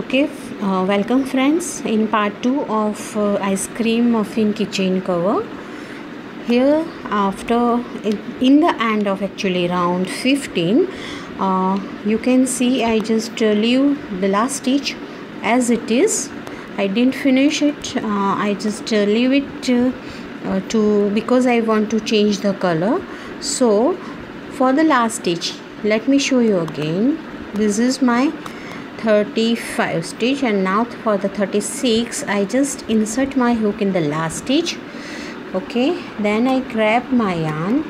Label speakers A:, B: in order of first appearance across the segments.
A: okay uh, welcome friends in part 2 of uh, ice cream muffin keychain cover. Here after in, the end of actually round 15 uh, you can see I just leave the last stitch as it is. I didn't finish it uh, I just leave it uh, uh, to because I want to change the color. So for the last stitch let me show you again. This is my 35 stitch and now for the 36 I just insert my hook in the last stitch. Okay then I grab my yarn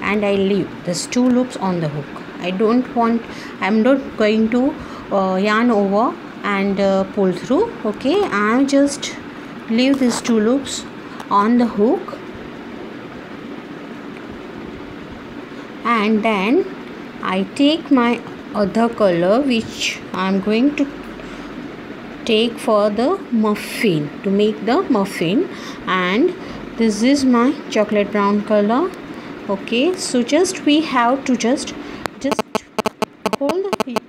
A: and I leave these two loops on the hook. I don't want I'm not going to uh, yarn over and uh, pull through. Okay I'm just leave these two loops on the hook. And then I take my other color which I'm going to take for the muffin to make the muffin. And this is my chocolate brown color. Okay so just we have to just just hold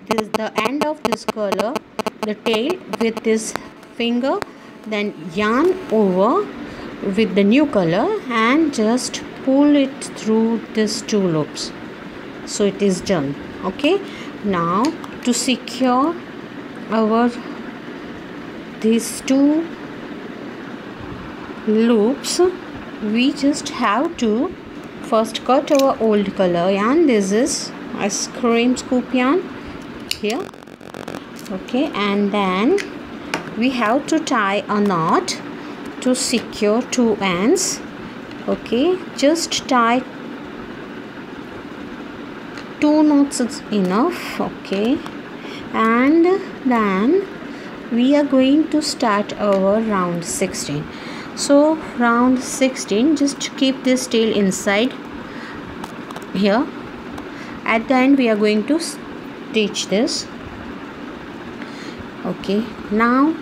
A: this the end of this color the tail with this finger then yarn over with the new color and just pull it through these two loops. So it is done. Okay now to secure our these two loops. We just have to first cut our old color yarn this is ice cream scoop yarn here. Okay and then we have to tie a knot to secure two ends. Okay just tie two knots is enough okay? And then we are going to start our round 16 so round 16 just keep this tail inside here. At the end we are going to stitch this. Okay now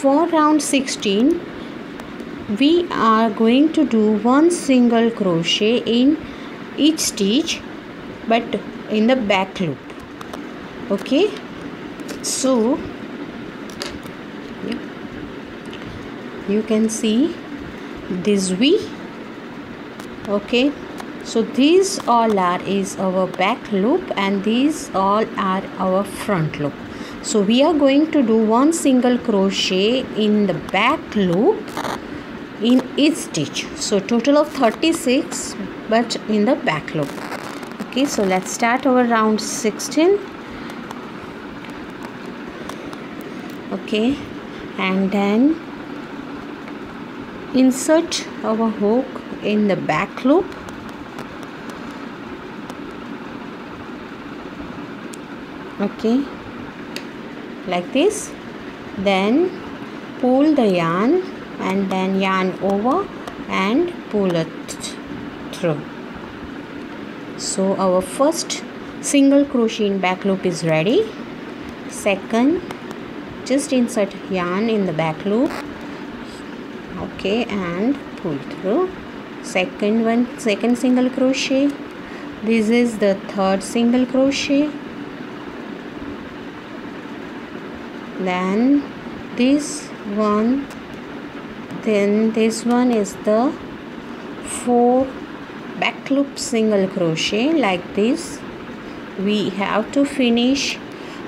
A: for round 16 we are going to do one single crochet in each stitch but in the back loop. Okay? So you can see this v. Okay? So these all are is our back loop and these all are our front loop. So we are going to do one single crochet in the back loop in each stitch. So total of 36 but in the back loop okay so let's start our round 16 okay and then insert our hook in the back loop. Okay like this. Then pull the yarn and then yarn over and pull it through so our first single crochet in back loop is ready. Second just insert yarn in the back loop okay and pull through. Second one second single crochet. This is the third single crochet. Then this one then this one is the four back loop single crochet like this. We have to finish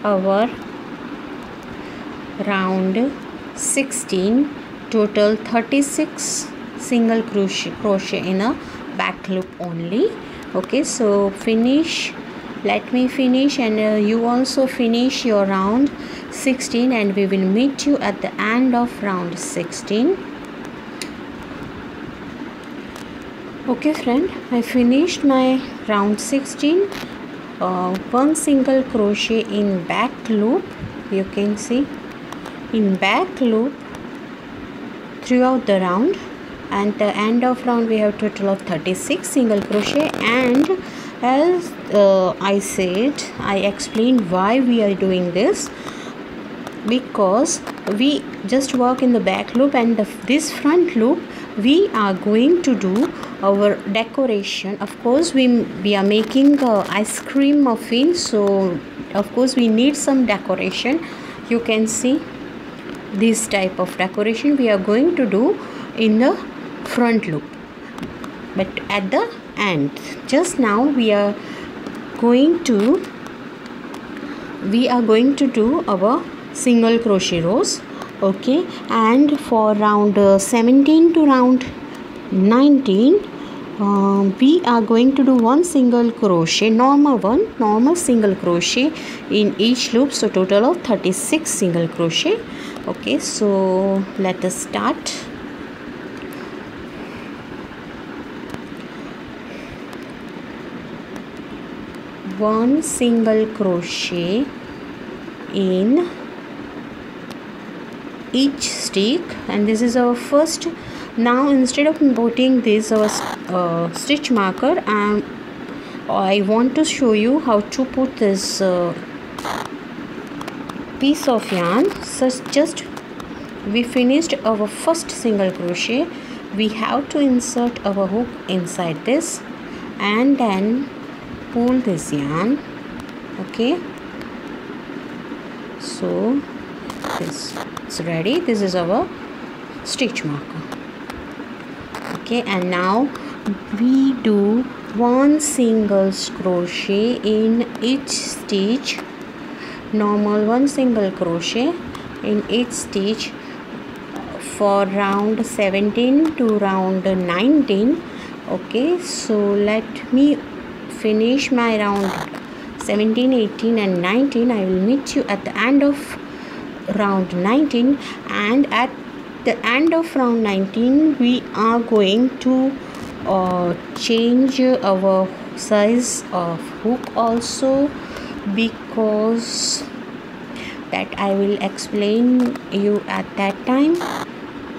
A: our round 16 total 36 single crochet crochet in a back loop only. Okay so finish. Let me finish and uh, you also finish your round 16 and we will meet you at the end of round 16 okay friend i finished my round 16 uh, one single crochet in back loop you can see. In back loop throughout the round and the end of round we have total of 36 single crochet. And as uh, I said I explained why we are doing this. Because we just work in the back loop and the, this front loop we are going to do our decoration. Of course we we are making uh, ice cream muffin so of course we need some decoration. You can see this type of decoration we are going to do in the front loop. But at the end just now we are going to we are going to do our single crochet rows okay. And for round uh, 17 to round 19 uh, we are going to do one single crochet normal one normal single crochet in each loop. So total of 36 single crochet. Okay. So let us start. One single crochet in each stick and this is our first. Now instead of putting this our uh, stitch marker um, I want to show you how to put this uh, piece of yarn. So just we finished our first single crochet. We have to insert our hook inside this and then pull this yarn. Okay. So this is ready. This is our stitch marker. Okay and now we do one single crochet in each stitch. Normal one single crochet in each stitch for round 17 to round 19 okay so let me finish my round 17 18 and 19 i will meet you at the end of round 19 and at the end of round 19 we are going to uh, change our size of hook also because that I will explain you at that time.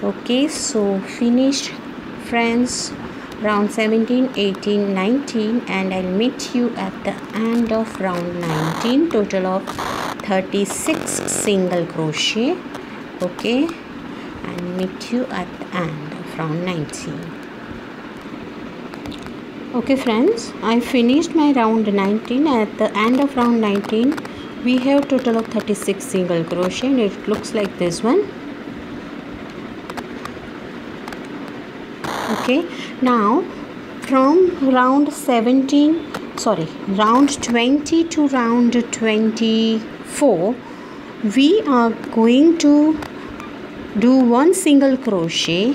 A: Okay so finished friends. Round 17 18 19 and I'll meet you at the end of round 19 total of 36 single crochet okay? And meet you at the end of round 19 okay friends i finished my round 19 at the end of round 19 we have total of 36 single crochet and it looks like this one. Okay now from round 17 sorry round 20 to round 24 we are going to do one single crochet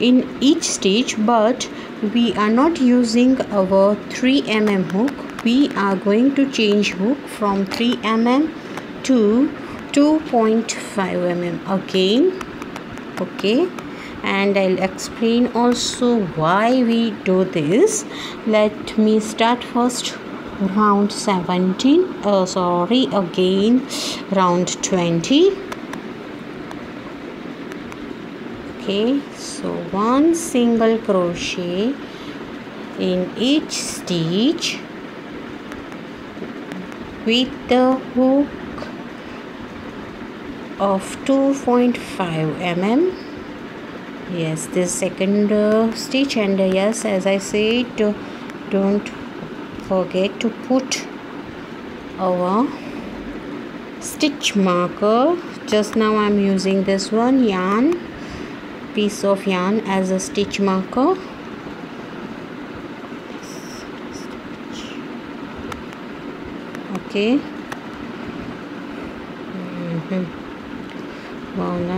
A: in each stitch but we are not using our 3 mm hook. We are going to change hook from 3 mm to 2.5 mm again okay? And I'll explain also why we do this. Let me start first round 17 uh, sorry again round 20 okay so one single crochet in each stitch with the hook of 2.5 mm. Yes this second uh, stitch and uh, yes as i said uh, don't forget to put our stitch marker. Just now i'm using this one yarn piece of yarn as a stitch marker. Okay. Mm -hmm.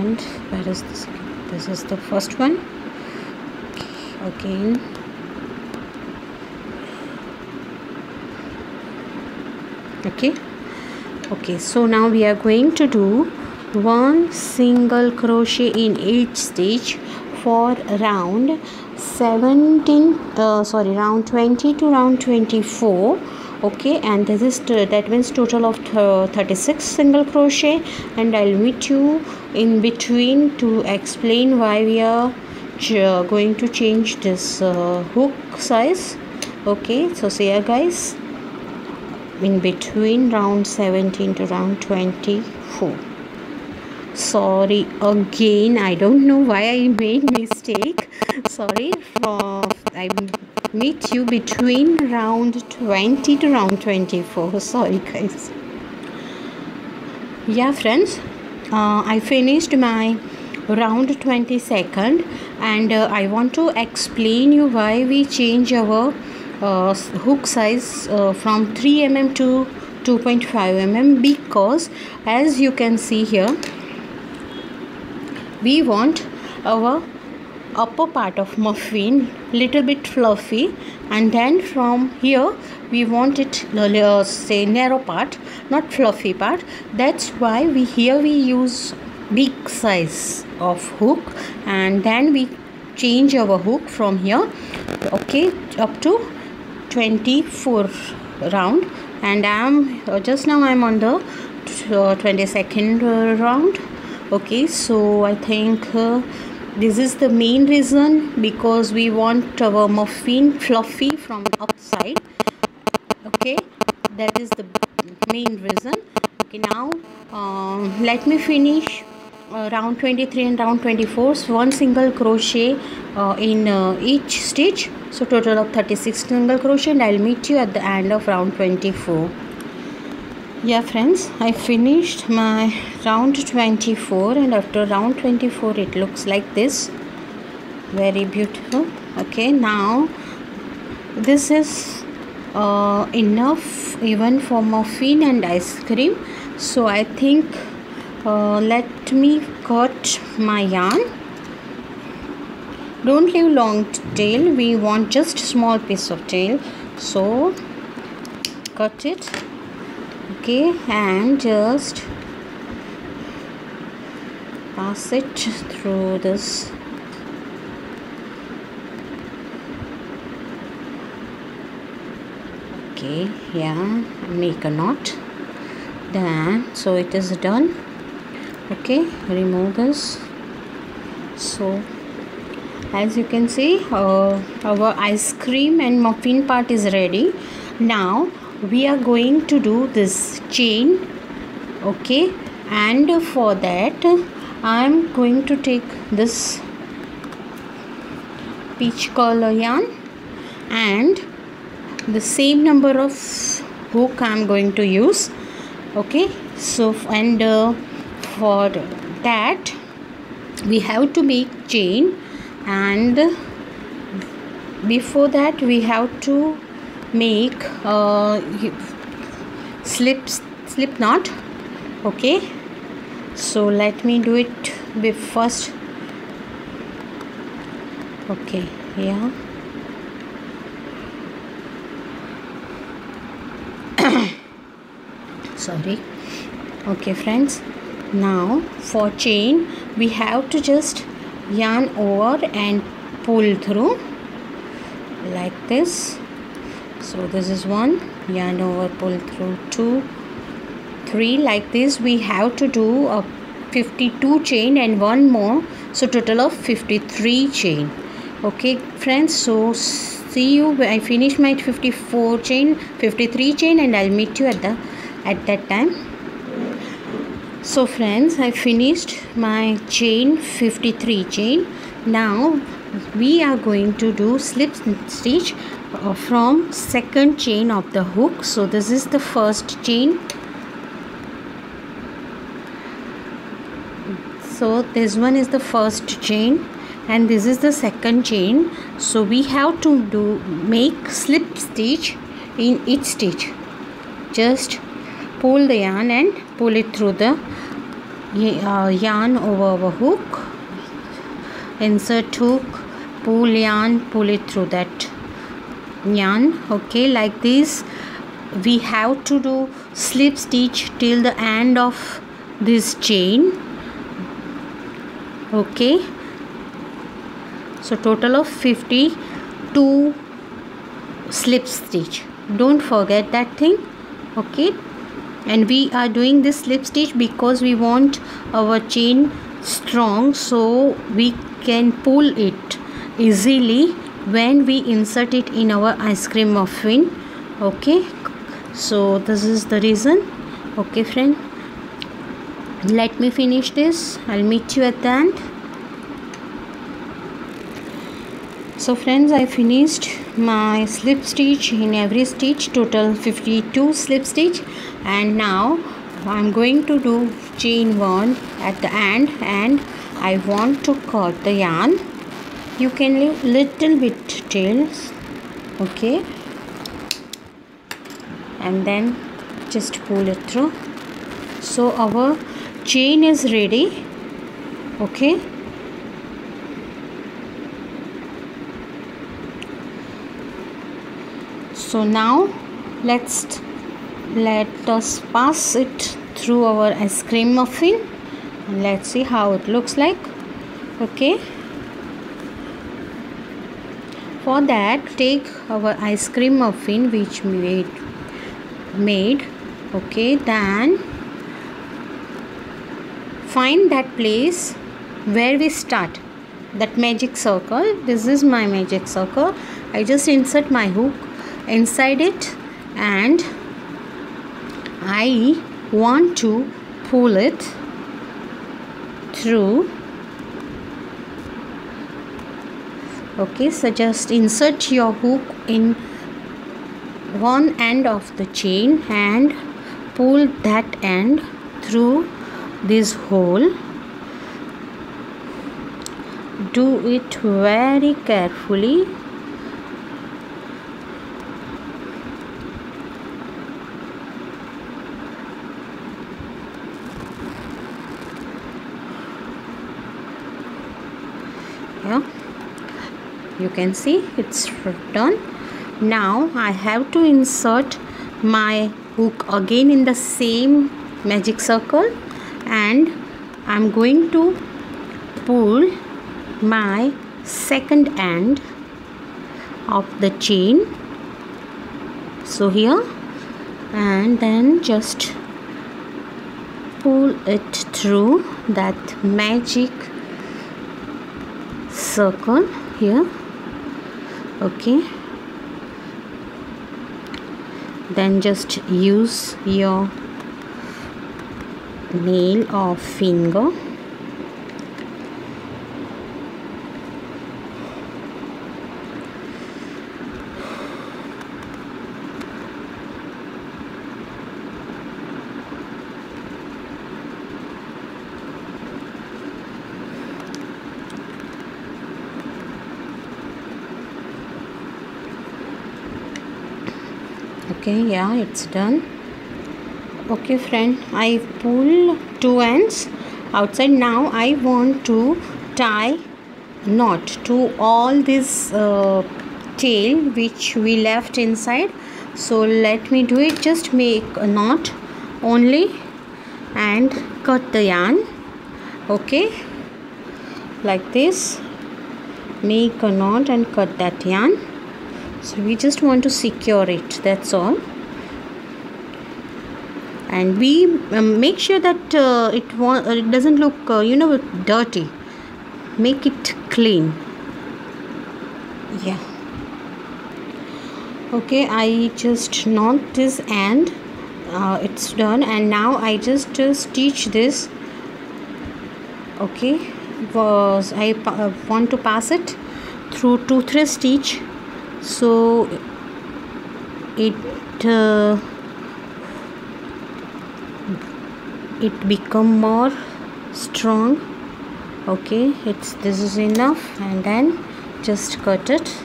A: and where is this this is the first one. Again okay. Okay so now we are going to do one single crochet in each stitch for round 17 uh, sorry round 20 to round 24 okay and this is that means total of 36 single crochet and i'll meet you in between to explain why we are going to change this uh, hook size. Okay so see ya guys in between round 17 to round 24 sorry again i don't know why i made mistake. Sorry for i meet you between round 20 to round 24 sorry guys. Yeah friends uh, I finished my round 22nd and uh, I want to explain you why we change our uh, hook size uh, from 3 mm to 2.5 mm because as you can see here we want our upper part of muffin little bit fluffy and then from here we want it uh, say narrow part not fluffy part. That's why we here we use big size of hook and then we change our hook from here okay up to 24 round and I'm uh, just now I'm on the uh, 22nd uh, round. Okay so I think uh, this is the main reason because we want our muffin fluffy from upside okay that is the main reason. Okay now uh, let me finish uh, round 23 and round 24 so one single crochet uh, in uh, each stitch. So total of 36 single crochet and I'll meet you at the end of round 24 yeah friends I finished my round 24 and after round 24 it looks like this. Very beautiful. Okay now this is uh, enough even for muffin and ice cream. So I think uh, let me cut my yarn. Don't leave long tail. We want just small piece of tail. So cut it. Okay and just pass it through this. Okay yeah make a knot. Then so it is done okay remove this. So as you can see uh, our ice cream and muffin part is ready. Now we are going to do this chain okay? And for that I'm going to take this peach color yarn and the same number of hook I'm going to use okay? So and uh, for that we have to make chain and before that we have to make uh, slip slip knot okay? So let me do it first. Okay yeah sorry. Okay friends now for chain we have to just yarn over and pull through like this. So this is one yarn over pull through two three like this. We have to do a 52 chain and one more. So total of 53 chain. Okay friends so see you. I finish my 54 chain 53 chain and i'll meet you at the at that time so friends i finished my chain 53 chain. Now we are going to do slip stitch uh, from second chain of the hook. So this is the first chain. So this one is the first chain and this is the second chain. So we have to do make slip stitch in each stitch. Just pull the yarn and pull it through the yarn over our hook insert hook pull yarn pull it through that yarn okay like this. We have to do slip stitch till the end of this chain. Okay. So total of 52 slip stitch. Don't forget that thing. Okay and we are doing this slip stitch because we want our chain strong so we can pull it easily when we insert it in our ice cream muffin. Okay? So this is the reason. Okay friend? Let me finish this. I'll meet you at the end. So friends i finished my slip stitch in every stitch total 52 slip stitch. And now I'm going to do chain 1 at the end and I want to cut the yarn. You can leave little bit tails okay? And then just pull it through. So our chain is ready okay so now let's let us pass it through our ice cream muffin and let's see how it looks like. Okay. For that take our ice cream muffin which we made made okay then find that place where we start. That magic circle this is my magic circle. I just insert my hook inside it and I want to pull it through. Okay so just insert your hook in one end of the chain and pull that end through this hole. Do it very carefully you can see it's done. Now I have to insert my hook again in the same magic circle and I'm going to pull my second end of the chain. So here and then just pull it through that magic circle here okay. Then just use your nail or finger okay yeah it's done. Okay friend I pull two ends. Outside now I want to tie knot to all this uh, tail which we left inside. So let me do it. Just make a knot only and cut the yarn. Okay? Like this. Make a knot and cut that yarn so we just want to secure it that's all. And we um, make sure that uh, it, uh, it doesn't look uh, you know dirty. Make it clean. Yeah. Okay I just knot this and uh, it's done. And now I just uh, stitch this. Okay was I uh, want to pass it through two three stitch so it uh, it become more strong. Okay it's this is enough and then just cut it.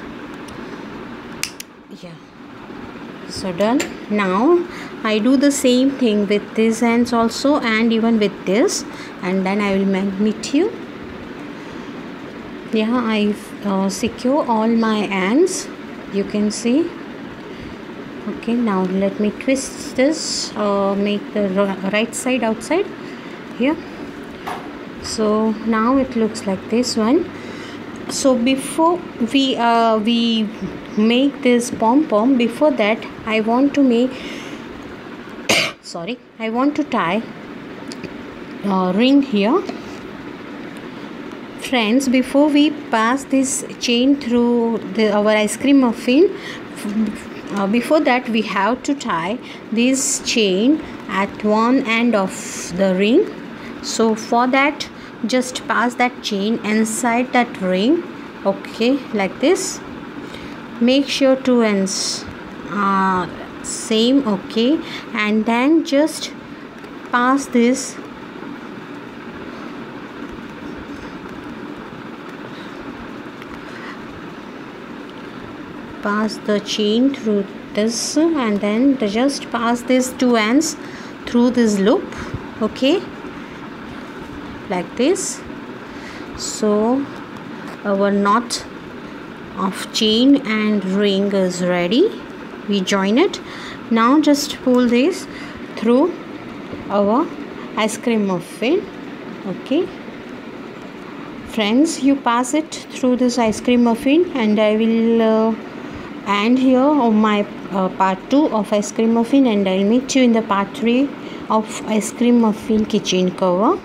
A: Yeah. So done. Now I do the same thing with these ends also and even with this and then I will meet you. Yeah I uh, secure all my ends you can see. Okay now let me twist this uh, make the right side outside here. So now it looks like this one. So before we uh, we make this pom pom before that I want to make sorry I want to tie a ring here friends before we pass this chain through the, our ice cream muffin uh, before that we have to tie this chain at one end of the ring. So for that just pass that chain inside that ring okay like this. Make sure two ends are same okay. And then just pass this pass the chain through this and then just pass these two ends through this loop okay? Like this. So our knot of chain and ring is ready. We join it. Now just pull this through our ice cream muffin okay? Friends you pass it through this ice cream muffin and I will uh, end here on my uh, part 2 of ice cream muffin and I'll meet you in the part 3 of ice cream muffin keychain cover